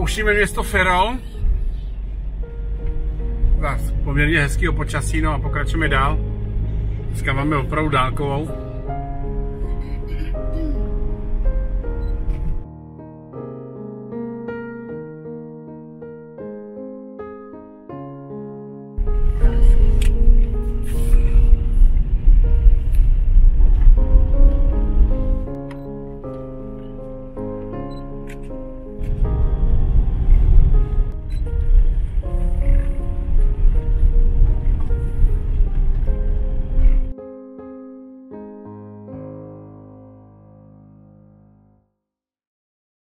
opouštíme město Ferrol. Za poměrně hezkého počasí, no a pokračujeme dál. Dneska máme opravdu dálkovou.